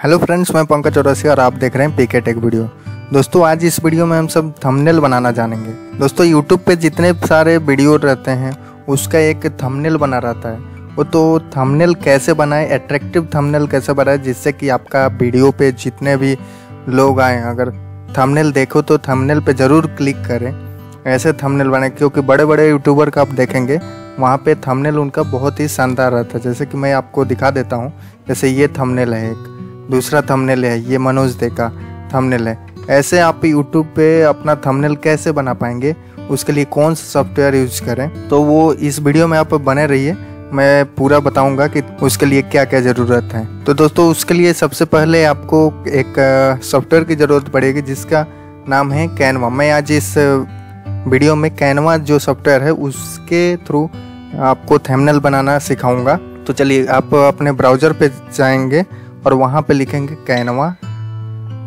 Hello friends, मैं पंकज चौरसिया और आप देख रहे हैं पीके टेक वीडियो। दोस्तों, आज इस वीडियो में हम सब थंबनेल बनाना जानेंगे। दोस्तों यूट्यूब पे जितने सारे वीडियो रहते हैं, उसका एक थंबनेल बना रहता है। वो तो थंबनेल कैसे बनाए अट्रैक्टिव थंबनेल कैसे बनाए, जिससे कि आपका वीडियो पे जितने भी लोग आए अगर थंबनेल देखो तो थंबनेल पे ज़रूर क्लिक करें। ऐसे थंबनेल बनाए, क्योंकि बड़े बड़े यूट्यूबर का आप देखेंगे, वहाँ पे थंबनेल उनका बहुत ही शानदार रहता है। जैसे कि मैं आपको दिखा देता हूँ, जैसे ये थंबनेल है एक। दूसरा थंबनेल है, ये मनोज दे का थंबनेल है। ऐसे आप यूट्यूब पे अपना थंबनेल कैसे बना पाएँगे? उसके लिए कौन सा सॉफ्टवेयर यूज़ करें? तो वो इस वीडियो में आप बने रहिए। मैं पूरा बताऊँगा कि उसके लिए क्या क्या ज़रूरत है। तो दोस्तों, उसके लिए सबसे पहले आपको एक सॉफ्टवेयर की ज़रूरत पड़ेगी, जिसका नाम है कैनवा मैं आज इस वीडियो में कैनवा जो सॉफ्टवेयर है, उसके थ्रू आपको थंबनेल बनाना सिखाऊँगा। तो चलिए, आप अपने ब्राउज़र पे जाएँगे। और वहाँ पे लिखेंगे कैनवा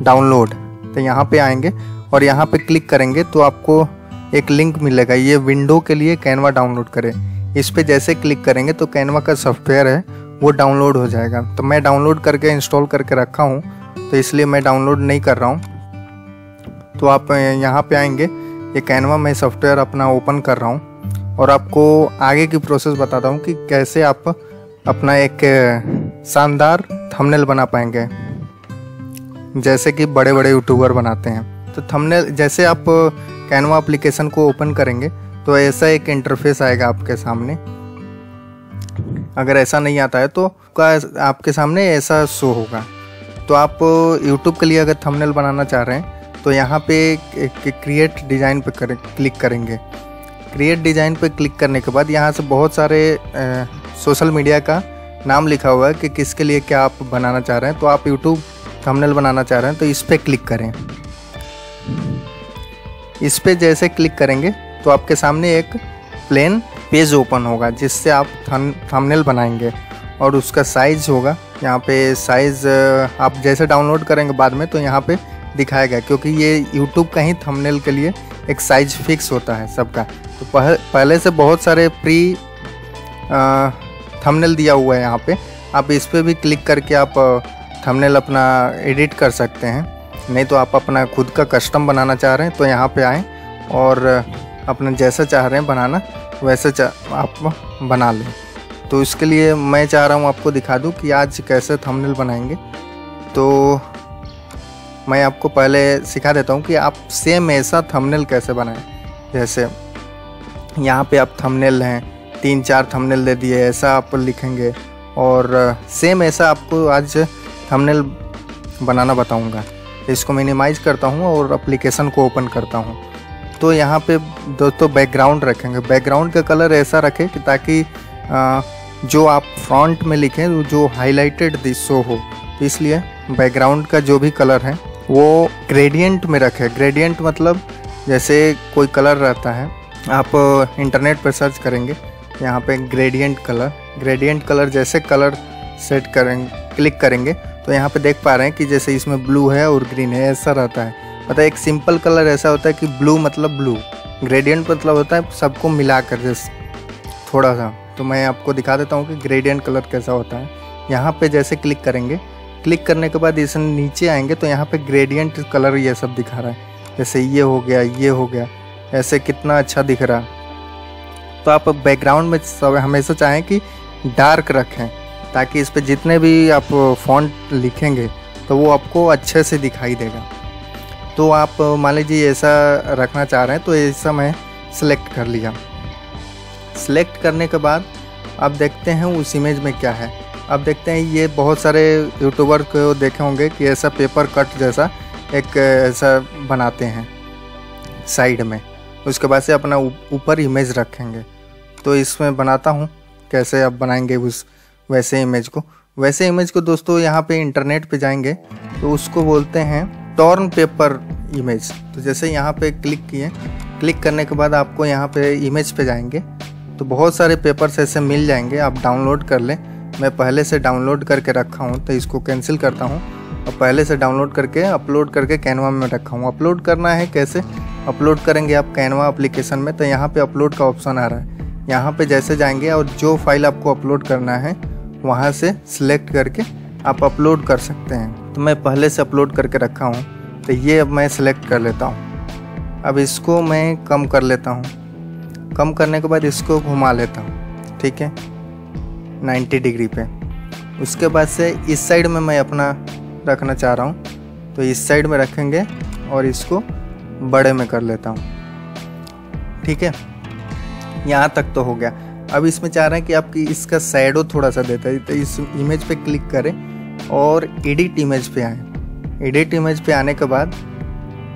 डाउनलोड। तो यहाँ पे आएँगे और यहाँ पे क्लिक करेंगे तो आपको एक लिंक मिलेगा। ये विंडो के लिए कैनवा डाउनलोड करें। इस पर जैसे क्लिक करेंगे तो कैनवा का सॉफ्टवेयर है, वो डाउनलोड हो जाएगा। तो मैं डाउनलोड करके, इंस्टॉल करके रखा हूँ तो इसलिए मैं डाउनलोड नहीं कर रहा हूँ। तो आप यहाँ पे आएँगे। ये कैनवा मैं सॉफ्टवेयर अपना ओपन कर रहा हूँ और आपको आगे की प्रोसेस बताता हूँ कि कैसे आप अपना एक शानदार थंबनेल बना पाएँगे। जैसे कि बड़े बड़े यूट्यूबर बनाते हैं। तो थंबनेल जैसे आप कैनवा एप्लीकेशन को ओपन करेंगे तो ऐसा एक इंटरफेस आएगा आपके सामने। अगर ऐसा नहीं आता है तो का आपके सामने ऐसा शो होगा। तो आप यूट्यूब के लिए अगर थंबनेल बनाना चाह रहे हैं तो यहाँ पे क्रिएट डिज़ाइन पे करें क्लिक करेंगे। क्रिएट डिज़ाइन पे क्लिक करने के बाद यहाँ से बहुत सारे सोशल मीडिया का नाम लिखा हुआ है कि किसके लिए क्या आप बनाना चाह रहे हैं तो आप यूट्यूब थंबनेल बनाना चाह रहे हैं तो इस पर क्लिक करें। इस पर जैसे क्लिक करेंगे तो आपके सामने एक प्लेन पेज ओपन होगा जिससे आप थंबनेल बनाएँगे। और उसका साइज़ होगा यहाँ पे साइज़ आप जैसे डाउनलोड करेंगे बाद में तो यहाँ पे दिखाएगा क्योंकि ये यूट्यूब का ही थंबनेल के लिए एक साइज़ फिक्स होता है सबका। तो पह, पहले से बहुत सारे प्री थंबनेल दिया हुआ है यहाँ पे। आप इस पर भी क्लिक करके आप थंबनेल अपना एडिट कर सकते हैं। नहीं तो आप अपना खुद का कस्टम बनाना चाह रहे हैं तो यहाँ पे आएँ और अपना जैसा चाह रहे हैं बनाना, वैसे आप बना लें। तो इसके लिए मैं चाह रहा हूँ आपको दिखा दूँ कि आज कैसे थंबनेल बनाएँगे। तो मैं आपको पहले सिखा देता हूँ कि आप सेम ऐसा थंबनेल कैसे बनाएँ। जैसे यहाँ पे आप थंबनेल हैं तीन चार थंबनेल दे दिए, ऐसा आप लिखेंगे। और सेम ऐसा आपको आज थंबनेल बनाना बताऊँगा। इसको मिनिमाइज करता हूँ और एप्लीकेशन को ओपन करता हूँ। तो यहाँ पे दोस्तों बैकग्राउंड रखेंगे। बैकग्राउंड का कलर ऐसा रखें कि ताकि जो आप फ्रंट में लिखें, जो हाईलाइटेड दिशो हो। इसलिए बैकग्राउंड का जो भी कलर है, वो ग्रेडियंट में रखें। ग्रेडियंट मतलब जैसे कोई कलर रहता है, आप इंटरनेट पर सर्च करेंगे यहाँ पे ग्रेडियंट कलर ग्रेडियंट कलर जैसे कलर सेट करें क्लिक करेंगे तो यहाँ पे देख पा रहे हैं कि जैसे इसमें ब्लू है और ग्रीन है, ऐसा रहता है। मतलब एक सिंपल कलर ऐसा होता है कि ब्लू मतलब ब्लू ग्रेडियंट मतलब होता है सबको मिलाकर जैसे थोड़ा सा तो मैं आपको दिखा देता हूँ कि ग्रेडियंट कलर कैसा होता है। यहाँ पे जैसे क्लिक करेंगे क्लिक करने के बाद इस नीचे आएँगे तो यहाँ पे ग्रेडियंट कलर ये सब दिखा रहा है। जैसे ये हो गया, ये हो गया, ऐसे कितना अच्छा दिख रहा है। तो आप बैकग्राउंड में सब हमेशा चाहें कि डार्क रखें, ताकि इस पर जितने भी आप फॉन्ट लिखेंगे तो वो आपको अच्छे से दिखाई देगा। तो आप मान लीजिए ऐसा रखना चाह रहे हैं तो ऐसा मैं सिलेक्ट कर लिया। सिलेक्ट करने के बाद आप देखते हैं उस इमेज में क्या है। अब देखते हैं ये बहुत सारे यूट्यूबर को देखे होंगे कि ऐसा पेपर कट जैसा एक ऐसा बनाते हैं साइड में। उसके बाद से अपना ऊपर इमेज रखेंगे। तो इसमें बनाता हूँ, कैसे आप बनाएँगे उस वैसे इमेज को। वैसे इमेज को दोस्तों यहाँ पे इंटरनेट पे जाएँगे तो उसको बोलते हैं टॉर्न पेपर इमेज तो जैसे यहाँ पे क्लिक किए क्लिक करने के बाद आपको यहाँ पे इमेज पे जाएँगे। तो बहुत सारे पेपर्स ऐसे मिल जाएँगे, आप डाउनलोड कर लें। मैं पहले से डाउनलोड करके रखा हूँ तो इसको कैंसिल करता हूँ। और पहले से डाउनलोड करके अपलोड करके कैनवा में रखा हूँ। अपलोड करना है कैसे? अपलोड करेंगे आप कैनवा एप्लीकेशन में तो यहाँ पे अपलोड का ऑप्शन आ रहा है। यहाँ पे जैसे जाएँगे और जो फ़ाइल आपको अपलोड करना है, वहाँ से सिलेक्ट करके आप अपलोड कर सकते हैं। तो मैं पहले से अपलोड करके रखा हूँ तो ये अब मैं सिलेक्ट कर लेता हूँ। अब इसको मैं कम कर लेता हूँ। कम करने के बाद इसको घुमा लेता हूँ, ठीक है? 90 डिग्री पे। उसके बाद से इस साइड में मैं अपना रखना चाह रहा हूँ। तो इस साइड में रखेंगे और इसको बड़े में कर लेता हूँ। ठीक है? यहाँ तक तो हो गया। अब इसमें चाह रहे हैं कि आपकी इसका सैडो थोड़ा सा देता है तो इस इमेज पे क्लिक करें और एडिट इमेज पे आए। एडिट इमेज पे आने के बाद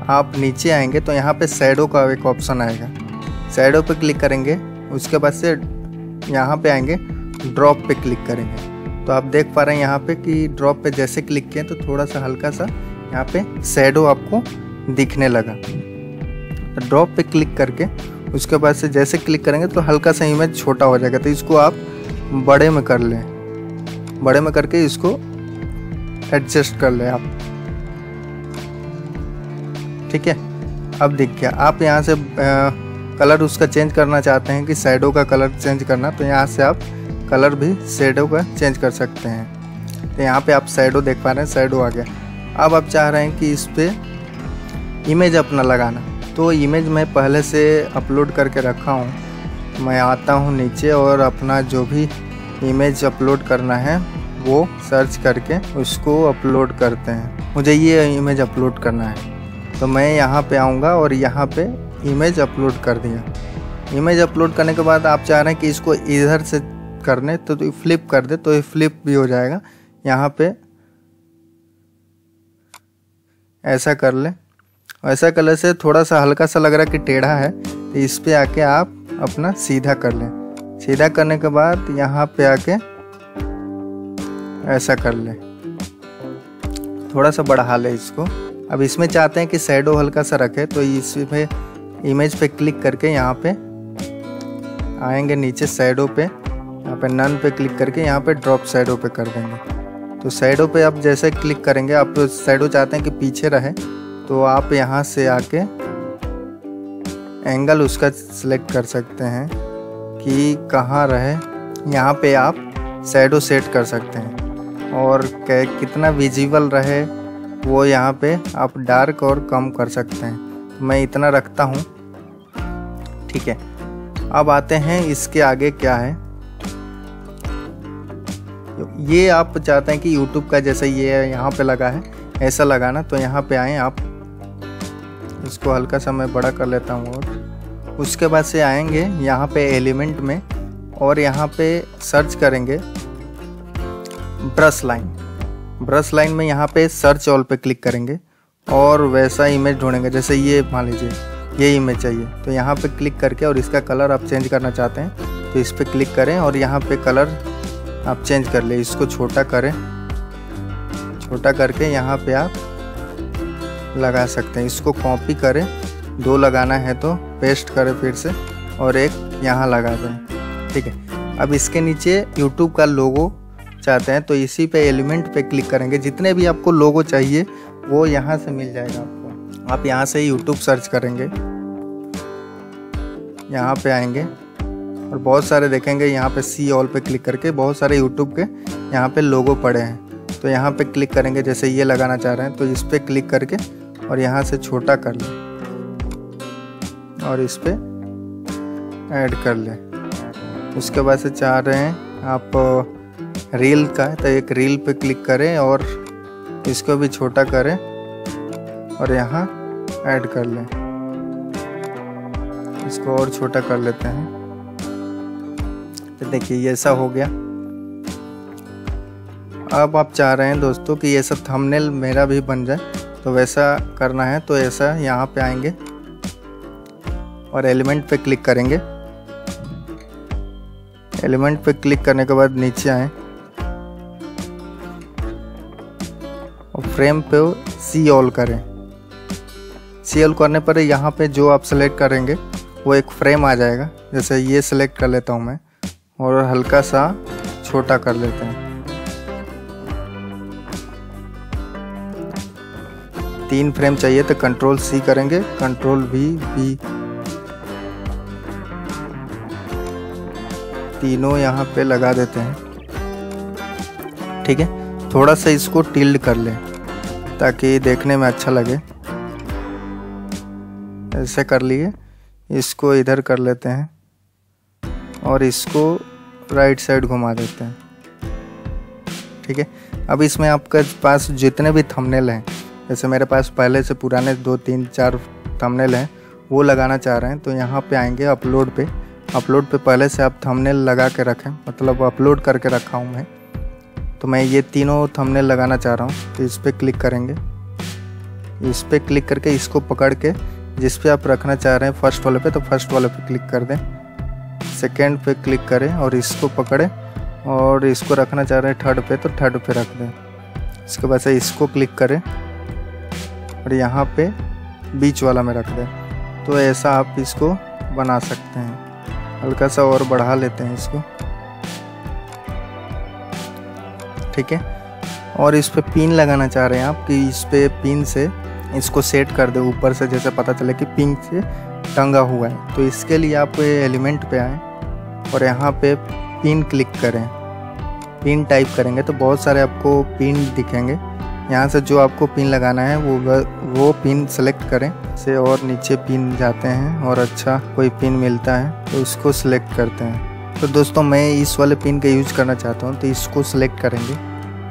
आप नीचे आएँगे तो यहाँ पे सैडो का एक ऑप्शन आएगा। सैडो पे क्लिक करेंगे, उसके बाद से यहाँ पे आएँगे ड्रॉप पे क्लिक करेंगे। तो आप देख पा रहे हैं यहाँ पे कि ड्रॉप पे जैसे क्लिक किए तो थोड़ा सा हल्का सा यहाँ पे सैडो आपको दिखने लगा। ड्रॉप पे क्लिक करके उसके बाद से जैसे क्लिक करेंगे तो हल्का सा इमेज छोटा हो जाएगा। तो इसको आप बड़े में कर लें। बड़े में करके इसको एडजस्ट कर लें आप। ठीक है? अब दिख गया आप यहाँ से आ, कलर उसका चेंज करना चाहते हैं कि सैडो का कलर चेंज करना तो यहाँ से आप कलर भी सैडो का चेंज कर सकते हैं। तो यहाँ पे आप सैडो देख पा रहे हैं सैडो आ गया। अब आप चाह रहे हैं कि इस पर इमेज अपना लगाना। तो इमेज मैं पहले से अपलोड करके रखा हूँ। मैं आता हूँ नीचे और अपना जो भी इमेज अपलोड करना है वो सर्च करके उसको अपलोड करते हैं। मुझे ये इमेज अपलोड करना है। तो मैं यहाँ पे आऊँगा और यहाँ पे इमेज अपलोड कर दिया। इमेज अपलोड करने के बाद आप चाह रहे हैं कि इसको इधर से करने तो, तो फ्लिप कर दे तो ये फ्लिप भी हो जाएगा। यहाँ पे ऐसा कर ले। ऐसा कलर से थोड़ा सा हल्का सा लग रहा है कि टेढ़ा है तो इस पर आके आप अपना सीधा कर लें। सीधा करने के बाद यहाँ पे आके ऐसा कर लें। थोड़ा सा बढ़ा लें इसको। अब इसमें चाहते हैं कि सैडो हल्का सा रखे तो इसमें इमेज पे क्लिक करके यहाँ पे आएँगे नीचे सैडो पे। यहाँ पे नन पे क्लिक करके यहाँ पे ड्रॉप सैडो पे कर देंगे। तो सैडो पे आप जैसे क्लिक करेंगे, आप सैडो चाहते हैं कि पीछे रहे तो आप यहाँ से आके एंगल उसका सिलेक्ट कर सकते हैं कि कहाँ रहे। यहाँ पे आप सैडो सेट कर सकते हैं। और कितना विजिबल रहे, वो यहाँ पे आप डार्क और कम कर सकते हैं। मैं इतना रखता हूँ। ठीक है। अब आते हैं, इसके आगे क्या है? ये आप चाहते हैं कि YouTube का जैसे ये यहाँ पे लगा है, ऐसा लगाना तो यहाँ पे आए आप। इसको हल्का सा मैं बड़ा कर लेता हूँ और उसके बाद से आएँगे यहाँ पे एलिमेंट में और यहाँ पे सर्च करेंगे ब्रश लाइन ब्रश लाइन में यहाँ पे सर्च ऑल पे क्लिक करेंगे और वैसा इमेज ढूंढेंगे। जैसे ये मान लीजिए, ये इमेज चाहिए। तो यहाँ पे क्लिक करके और इसका कलर आप चेंज करना चाहते हैं तो इस पर क्लिक करें और यहाँ पे कलर आप चेंज कर ले। इसको छोटा करें। छोटा करके यहाँ पे आप लगा सकते हैं। इसको कॉपी करें। दो लगाना है तो पेस्ट करें फिर से और एक यहाँ लगा दें। ठीक है? अब इसके नीचे यूट्यूब का लोगो चाहते हैं तो इसी पे एलिमेंट पे क्लिक करेंगे। जितने भी आपको लोगो चाहिए, वो यहाँ से मिल जाएगा आपको। आप यहाँ से यूट्यूब सर्च करेंगे। यहाँ पे आएँगे और बहुत सारे देखेंगे। यहाँ पे सी ऑल पे क्लिक करके बहुत सारे यूट्यूब के यहाँ पे लोगो पड़े हैं। तो यहाँ पे क्लिक करेंगे, जैसे ये लगाना चाह रहे हैं तो इस पर क्लिक करके और यहाँ से छोटा कर लें। और इस पर ऐड कर लें। उसके बाद से चाह रहे हैं, आप रील का तो एक रील पे क्लिक करें और इसको भी छोटा करें और यहाँ ऐड कर लें। इसको और छोटा कर लेते हैं। तो देखिए ऐसा हो गया। अब आप चाह रहे हैं दोस्तों कि ये सब थंबनेल मेरा भी बन जाए। तो वैसा करना है तो ऐसा यहाँ पे आएँगे और एलिमेंट पे क्लिक करेंगे। एलिमेंट पे क्लिक करने के बाद नीचे आए। और फ्रेम पे सी ऑल करें। सी ऑल करने पर यहाँ पे जो आप सेलेक्ट करेंगे, वो एक फ्रेम आ जाएगा। जैसे ये सिलेक्ट कर लेता हूँ मैं और हल्का सा छोटा कर लेते हैं। तीन फ्रेम चाहिए तो कंट्रोल सी करेंगे। कंट्रोल वी बी तीनों यहाँ पे लगा देते हैं। ठीक है? थोड़ा सा इसको टिल्ड कर लें, ताकि देखने में अच्छा लगे। ऐसे कर लिए। इसको इधर कर लेते हैं और इसको राइट साइड घुमा देते हैं। ठीक है? अब इसमें आपके पास जितने भी थंबनेल हैं जैसे मेरे पास पहले से पुराने दो, तीन, चार थंबनेल हैं, वो लगाना चाह रहे हैं तो यहाँ पे आएँगे अपलोड पे। अपलोड पे पहले से आप थंबनेल लगा के रखें मतलब अपलोड करके रखा हूँ मैं। तो मैं ये तीनों थंबनेल लगाना चाह रहा हूँ तो इस पर क्लिक करेंगे। इस पर क्लिक करके इसको पकड़ के, जिस पे आप रखना चाह रहे हैं फ़र्स्ट वाले पे तो फ़र्स्ट वाले पे क्लिक कर दें। सेकेंड पे क्लिक करें और इसको पकड़ें, और इसको रखना चाह रहे हैं थर्ड पे तो थर्ड पे रख दें। इसके बाद से इसको क्लिक करें। और यहाँ पे बीच वाला में रख दें। तो ऐसा आप इसको बना सकते हैं। हल्का सा और बढ़ा लेते हैं इसको। ठीक है? और इस पर पिन लगाना चाह रहे हैं आप कि इस पर पिन से इसको सेट कर दे। ऊपर से जैसे पता चले कि पिन से टंगा हुआ है। तो इसके लिए आप एलिमेंट पे आएँ और यहाँ पे पिन क्लिक करें। पिन टाइप करेंगे तो बहुत सारे आपको पिन दिखेंगे। यहाँ से जो आपको पिन लगाना है, वो वो पिन सेलेक्ट करें। से और नीचे पिन जाते हैं और अच्छा कोई पिन मिलता है तो उसको सिलेक्ट करते हैं। तो दोस्तों, मैं इस वाले पिन का यूज़ करना चाहता हूँ तो इसको सिलेक्ट करेंगे।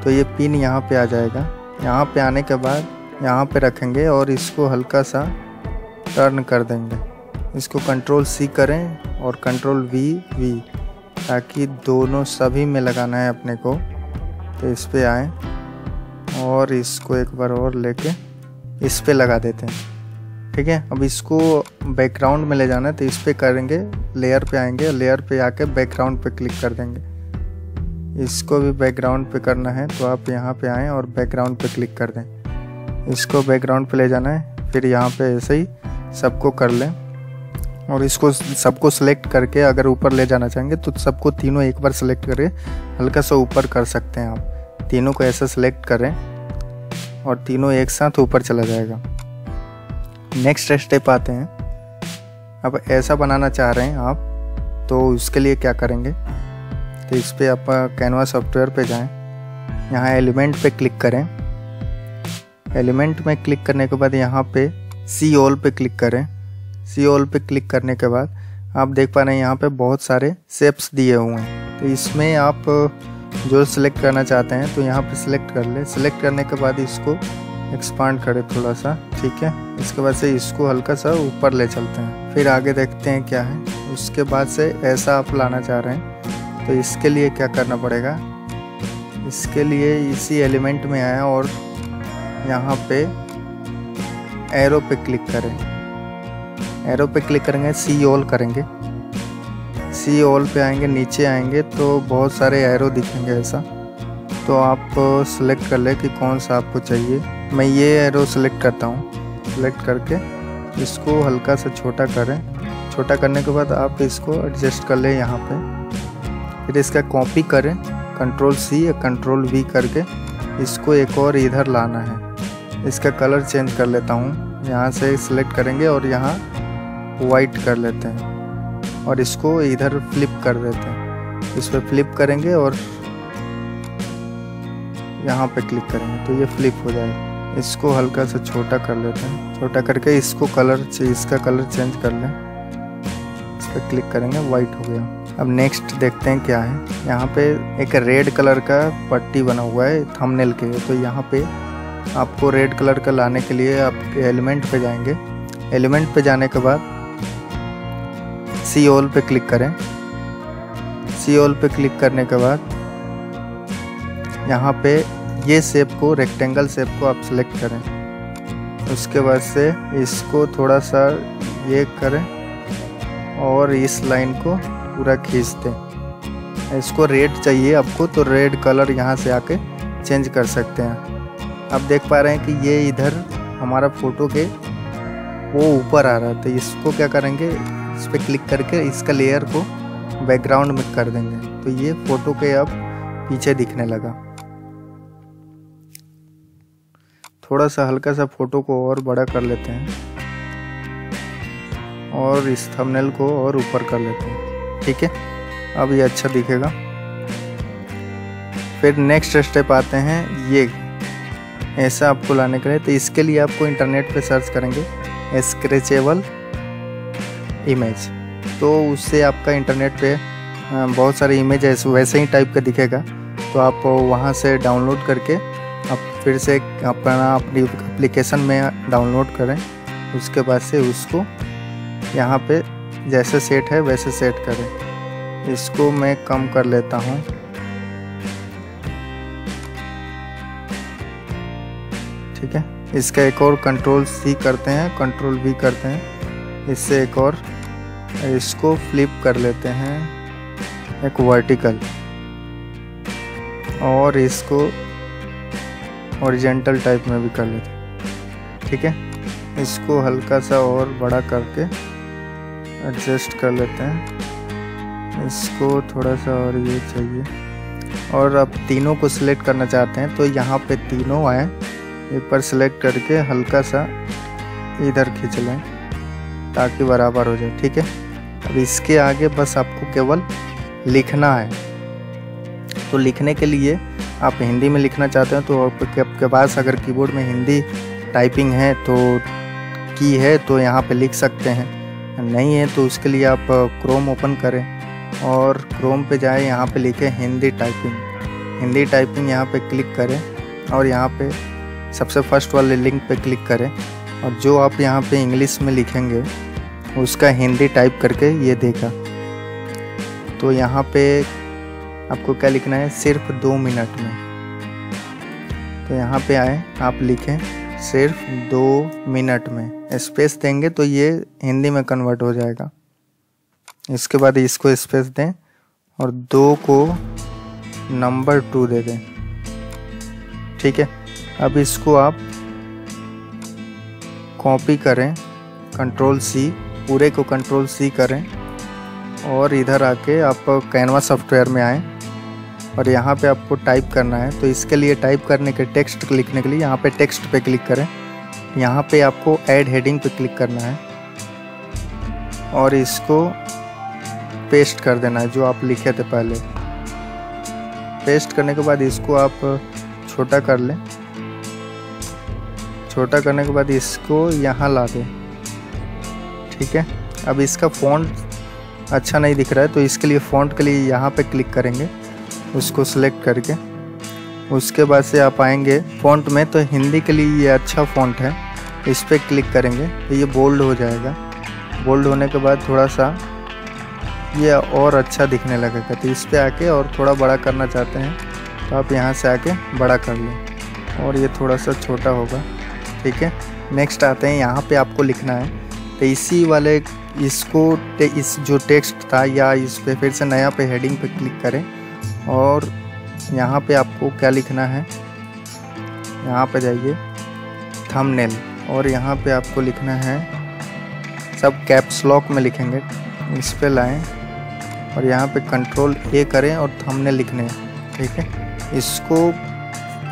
तो ये पिन यहाँ पे आ जाएगा। यहाँ पे आने के बाद यहाँ पे रखेंगे और इसको हल्का सा टर्न कर देंगे। इसको कंट्रोल सी करें और कंट्रोल वी वी ताकि दोनों सभी में लगाना है अपने को। तो इस पर आए। और इसको एक बार और लेके इस पे लगा देते हैं। ठीक है? अब इसको बैकग्राउंड में ले जाना है तो इस पे करेंगे लेयर पे आएँगे लेयर पे आके बैकग्राउंड पे क्लिक कर देंगे। इसको भी बैकग्राउंड पे करना है तो आप यहाँ पे आएँ और बैकग्राउंड पे क्लिक कर दें। इसको बैकग्राउंड पे ले जाना है, फिर यहाँ पे ऐसे ही सबको कर लें। और इसको सबको सिलेक्ट करके अगर ऊपर ले जाना चाहेंगे तो सबको तीनों एक बार सिलेक्ट करके हल्का सा ऊपर कर सकते हैं आप। तीनों को ऐसा सेलेक्ट करें और तीनों एक साथ ऊपर चला जाएगा। नेक्स्ट स्टेप आते हैं। अब ऐसा बनाना चाह रहे हैं आप तो उसके लिए क्या करेंगे? तो इस पर आप कैनवा सॉफ्टवेयर पे जाएँ। यहाँ एलिमेंट पे क्लिक करें। एलिमेंट में क्लिक करने के बाद यहाँ पे सी ऑल पे क्लिक करें। सी ऑल पे क्लिक करने के बाद आप देख पा रहे हैं यहाँ पे बहुत सारे सेप्स दिए हुए हैं। तो इसमें आप जो सिलेक्ट करना चाहते हैं तो यहाँ पे सिलेक्ट कर ले। सिलेक्ट करने के बाद इसको एक्सपांड करें थोड़ा सा ठीक है? इसके बाद से इसको हल्का सा ऊपर ले चलते हैं। फिर आगे देखते हैं क्या है। उसके बाद से ऐसा आप लाना चाह रहे हैं तो इसके लिए क्या करना पड़ेगा? इसके लिए इसी एलिमेंट में आए और यहाँ पे एरो पे क्लिक करें। एरो पे क्लिक करेंगे सी ऑल करेंगे। सी ऑल पे आएँगे, नीचे आएँगे तो बहुत सारे एरो दिखेंगे ऐसा। तो आप सेलेक्ट कर ले कि कौन सा आपको चाहिए। मैं ये एरो सेलेक्ट करता हूँ। सेलेक्ट करके इसको हल्का सा छोटा करें। छोटा करने के बाद आप इसको एडजस्ट कर लें यहाँ पे। फिर इसका कॉपी करें। कंट्रोल सी या कंट्रोल वी करके इसको एक और इधर लाना है। इसका कलर चेंज कर लेता हूँ। यहाँ से सिलेक्ट करेंगे और यहाँ वाइट कर लेते हैं। और इसको इधर फ्लिप कर देते हैं। इस पर फ्लिप करेंगे और यहाँ पे क्लिक करेंगे तो ये फ्लिप हो जाएगा इसको हल्का सा छोटा कर लेते हैं। छोटा करके इसको कलर इसका कलर चेंज कर लें। इस पर क्लिक करेंगे वाइट हो गया। अब नेक्स्ट देखते हैं क्या है। यहाँ पे एक रेड कलर का पट्टी बना हुआ है थंबनेल के तो यहाँ पे आपको रेड कलर का लाने के लिए आप एलिमेंट पे जाएँगे। एलिमेंट पे जाने के बाद सी ऑल पे क्लिक करें। सी ऑल पे क्लिक करने के बाद यहाँ पे ये शेप को रेक्टेंगल शेप को आप सेलेक्ट करें। उसके बाद से इसको थोड़ा सा ये करें और इस लाइन को पूरा खींच दें। इसको रेड चाहिए आपको तो रेड कलर यहाँ से आके चेंज कर सकते हैं। आप देख पा रहे हैं कि ये इधर हमारा फ़ोटो के वो ऊपर आ रहा है तो इसको क्या करेंगे? इस पर क्लिक करके इसका लेयर को बैकग्राउंड में कर देंगे। तो ये फ़ोटो के अब पीछे दिखने लगा। थोड़ा सा हल्का सा फ़ोटो को और बड़ा कर लेते हैं और इस थंबनेल को और ऊपर कर लेते हैं। ठीक है? अब ये अच्छा दिखेगा। फिर नेक्स्ट स्टेप आते हैं ये। ऐसा आपको लाने के लिए। तो इसके लिए आपको इंटरनेट पे सर्च करेंगे। स्क्रेचेबल इमेज तो उससे आपका इंटरनेट पे बहुत सारे इमेज ऐसे वैसे ही टाइप का दिखेगा। तो आप वहाँ से डाउनलोड करके आप फिर से अपना अपनी एप्लीकेशन में डाउनलोड करें। उसके बाद से उसको यहाँ पे जैसे सेट है, वैसे सेट करें। इसको मैं कम कर लेता हूँ। ठीक है? इसका एक और कंट्रोल सी करते हैं कंट्रोल वी करते हैं। इससे एक और इसको फ्लिप कर लेते हैं एक वर्टिकल और इसको ओरिजेंटल टाइप में भी कर लेते ठीक है? इसको हल्का सा और बड़ा करके एडजस्ट कर लेते हैं। इसको थोड़ा सा और ये चाहिए। और अब तीनों को सिलेक्ट करना चाहते हैं तो यहाँ पे तीनों आए। एक बार सिलेक्ट करके हल्का सा इधर खींच लें ताकि बराबर हो जाए। ठीक है? अब इसके आगे बस आपको केवल लिखना है। तो लिखने के लिए आप हिंदी में लिखना चाहते हैं तो आपके पास अगर कीबोर्ड में हिंदी टाइपिंग है तो की है तो यहाँ पे लिख सकते हैं। नहीं है तो उसके लिए आप क्रोम ओपन करें और क्रोम पे जाए, यहाँ पे लिखें हिंदी टाइपिंग हिंदी टाइपिंग यहाँ पे क्लिक करें और यहाँ पे सबसे फ़र्स्ट वाले लिंक पे क्लिक करें। और जो आप यहाँ पे इंग्लिश में लिखेंगे उसका हिंदी टाइप करके ये देगा तो यहाँ पे आपको क्या लिखना है? सिर्फ़ दो मिनट में। तो यहाँ पे आए, आप लिखें, सिर्फ़ दो मिनट में। स्पेस देंगे तो ये हिंदी में कन्वर्ट हो जाएगा। इसके बाद इसको स्पेस दें और दो को नंबर टू दे दें। ठीक है? अब इसको आप कॉपी करें कंट्रोल सी पूरे को कंट्रोल सी करें और इधर आके आप कैनवा सॉफ्टवेयर में आएँ और यहाँ पे आपको टाइप करना है। तो इसके लिए टाइप करने के टेक्स्ट लिखने के लिए यहाँ पे टेक्स्ट पे क्लिक करें। यहाँ पे आपको ऐड हेडिंग पे क्लिक करना है और इसको पेस्ट कर देना है, जो आप लिखे थे पहले। पेस्ट करने के बाद इसको आप छोटा कर लें। छोटा करने के बाद इसको यहाँ ला दें। ठीक है? अब इसका फ़ॉन्ट अच्छा नहीं दिख रहा है तो इसके लिए फ़ॉन्ट के लिए यहाँ पे क्लिक करेंगे, उसको सिलेक्ट करके। उसके बाद से आप आएँगे फ़ॉन्ट में तो हिंदी के लिए ये अच्छा फ़ॉन्ट है, इस पर क्लिक करेंगे तो ये बोल्ड हो जाएगा। बोल्ड होने के बाद थोड़ा सा ये और अच्छा दिखने लगेगा तो इस पर आके और थोड़ा बड़ा करना चाहते हैं तो आप यहाँ से आके बड़ा कर लें, और ये थोड़ा सा छोटा होगा, ठीक है? नेक्स्ट आते हैं, यहाँ पे आपको लिखना है। तो इसी वाले इसको ते, इस जो टेक्स्ट था या इस पे फिर से नया पे हेडिंग पे क्लिक करें। और यहाँ पे आपको क्या लिखना है? यहाँ पे जाइए थंबनेल और यहाँ पे आपको लिखना है सब कैप्स लॉक में लिखेंगे। इस पे लाएँ और यहाँ पे कंट्रोल ए करें और थंबनेल लिखने ठीक है? इसको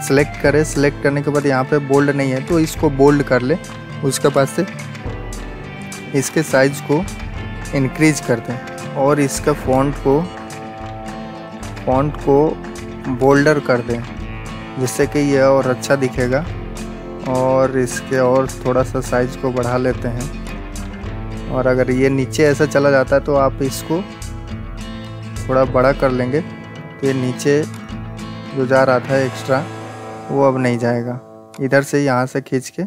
सेलेक्ट करें। सेलेक्ट करने के बाद यहाँ पे बोल्ड नहीं है तो इसको बोल्ड कर ले। उसके बाद से इसके साइज़ को इंक्रीज कर दें और इसका फ़ॉन्ट को फ़ॉन्ट को बोल्डर कर दें जिससे कि यह और अच्छा दिखेगा। और इसके और थोड़ा सा साइज़ को बढ़ा लेते हैं। और अगर ये नीचे ऐसा चला जाता है तो आप इसको थोड़ा बड़ा कर लेंगे। तो ये नीचे जो जा रहा था एक्स्ट्रा वो अब नहीं जाएगा। इधर से यहाँ से खींच के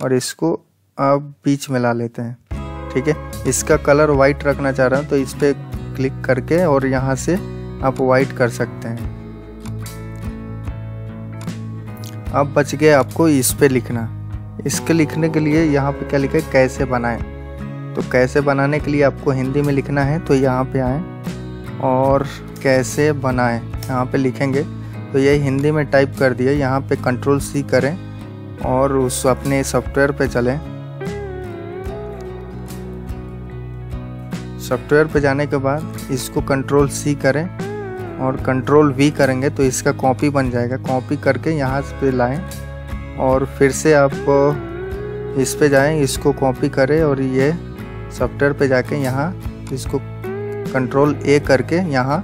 और इसको अब बीच में ला लेते हैं। ठीक है? इसका कलर वाइट रखना चाह रहा हूँ तो इस पर क्लिक करके और यहाँ से आप वाइट कर सकते हैं। अब बच गए आपको इस पे लिखना। इसके लिखने के लिए यहाँ पे क्या लिखा है? कैसे बनाएँ? तो कैसे बनाने के लिए आपको हिंदी में लिखना है तो यहाँ पे आए और कैसे बनाएँ? यहाँ पे लिखेंगे। तो ये हिंदी में टाइप कर दिया, यहाँ पे कंट्रोल सी करें और उस अपने सॉफ्टवेयर पे चलें। सॉफ्टवेयर पे जाने के बाद इसको कंट्रोल सी करें और कंट्रोल वी करेंगे तो इसका कॉपी बन जाएगा। कॉपी करके यहाँ पे लाएँ और फिर से आप इस पे जाएँ, इसको कॉपी करें और ये सॉफ्टवेयर पे जाके यहाँ इसको कंट्रोल ए करके यहाँ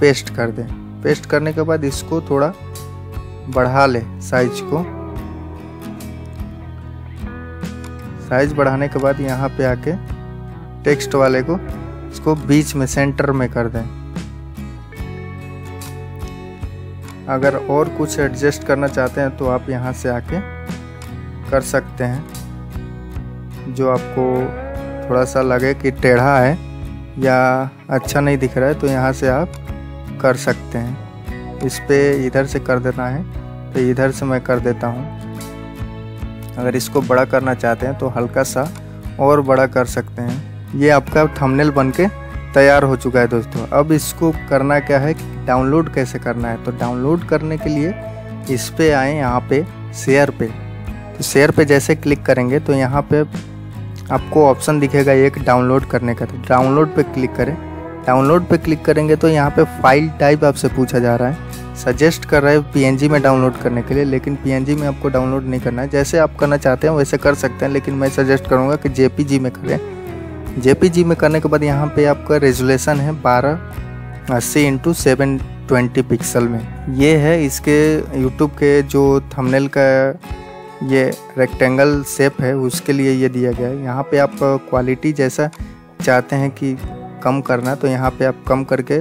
पेस्ट कर दें। पेस्ट करने के बाद इसको थोड़ा बढ़ा ले साइज़ को। साइज़ बढ़ाने के बाद यहाँ पे आके टेक्स्ट वाले को इसको बीच में, सेंटर में कर दें। अगर और कुछ एडजस्ट करना चाहते हैं तो आप यहाँ से आके कर सकते हैं। जो आपको थोड़ा सा लगे कि टेढ़ा है या अच्छा नहीं दिख रहा है तो यहाँ से आप कर सकते हैं। इस पर इधर से कर देना है तो इधर से मैं कर देता हूँ। अगर इसको बड़ा करना चाहते हैं तो हल्का सा और बड़ा कर सकते हैं। ये आपका थंबनेल बन के तैयार हो चुका है दोस्तों। अब इसको करना क्या है डाउनलोड कैसे करना है? तो डाउनलोड करने के लिए इस पर आए यहाँ पे शेयर पे। तो शेयर पे जैसे क्लिक करेंगे तो यहाँ पे आपको ऑप्शन दिखेगा एक डाउनलोड करने का। तो डाउनलोड पे क्लिक करें। डाउनलोड पे क्लिक करेंगे तो यहाँ पे फ़ाइल टाइप आपसे पूछा जा रहा है। सजेस्ट कर रहा है पीएनजी में डाउनलोड करने के लिए, लेकिन पीएनजी में आपको डाउनलोड नहीं करना है। जैसे आप करना चाहते हैं वैसे कर सकते हैं, लेकिन मैं सजेस्ट करूँगा कि जे में करें। जे, में करने के बाद यहाँ पे आपका रेजोलेशन है बारह अस्सी इंटू सेवन ट्वेंटी पिक्सल में। ये है इसके यूट्यूब के जो थंबनेल का ये रेक्टेंगल शेप है, उसके लिए ये दिया गया है। यहाँ पे आप क्वालिटी जैसा चाहते हैं कि कम करना तो यहाँ पे आप कम करके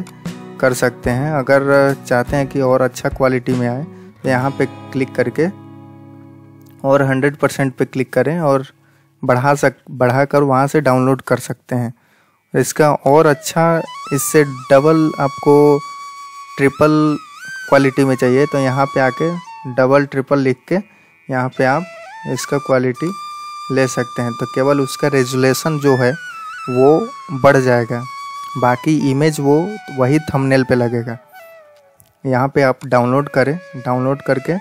कर सकते हैं। अगर चाहते हैं कि और अच्छा क्वालिटी में आए तो यहाँ पे क्लिक करके और 100 परसेंट पे क्लिक करें और बढ़ा सक बढ़ा कर वहाँ से डाउनलोड कर सकते हैं। इसका और अच्छा इससे डबल आपको ट्रिपल क्वालिटी में चाहिए तो यहाँ पे आके डबल ट्रिपल लिख के यहाँ पे आप इसका क्वालिटी ले सकते हैं। तो केवल उसका रेजुलेशन जो है, वो बढ़ जाएगा। बाकी इमेज वो वही थंबनेल पे लगेगा। यहाँ पे आप डाउनलोड करें डाउनलोड करके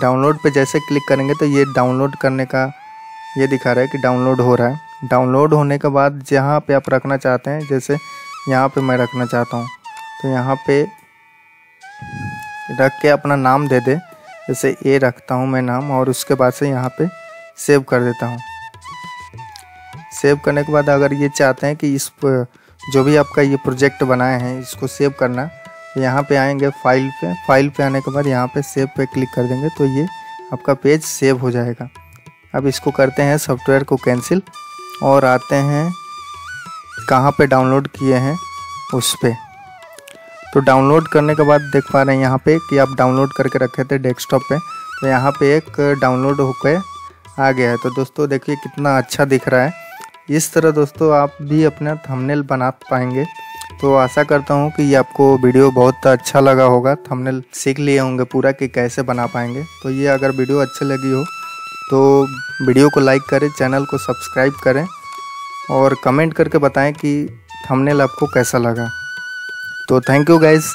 डाउनलोड पे जैसे क्लिक करेंगे तो ये डाउनलोड करने का ये दिखा रहा है कि डाउनलोड हो रहा है। डाउनलोड होने के बाद जहाँ पे आप रखना चाहते हैं, जैसे यहाँ पे मैं रखना चाहता हूँ तो यहाँ पे रख के अपना नाम दे दे। जैसे ए रखता हूँ मैं नाम और उसके बाद से यहाँ पे सेव कर देता हूँ। सेव करने के बाद अगर ये चाहते हैं कि इस जो भी आपका ये प्रोजेक्ट बनाए हैं, इसको सेव करना तो यहाँ पे आएँगे फ़ाइल पे। फ़ाइल पे आने के बाद यहाँ पे सेव पे क्लिक कर देंगे तो ये आपका पेज सेव हो जाएगा। अब इसको करते हैं सॉफ्टवेयर को कैंसिल और आते हैं कहाँ पे डाउनलोड किए हैं, उस पर तो डाउनलोड करने के बाद देख पा रहे हैं यहाँ पे कि आप डाउनलोड करके रखे थे डेस्कटॉप पे। तो यहाँ पे एक डाउनलोड होकर आ गया है। तो दोस्तों देखिए कितना अच्छा दिख रहा है। इस तरह दोस्तों आप भी अपना थंबनेल बना पाएँगे। तो आशा करता हूँ कि ये आपको वीडियो बहुत अच्छा लगा होगा। थंबनेल सीख लिए होंगे पूरा कि कैसे बना पाएँगे। तो ये अगर वीडियो अच्छी लगी हो तो वीडियो को लाइक करें, चैनल को सब्सक्राइब करें और कमेंट करके बताएँ कि थंबनेल आपको कैसा लगा। तो थैंक यू गाइज़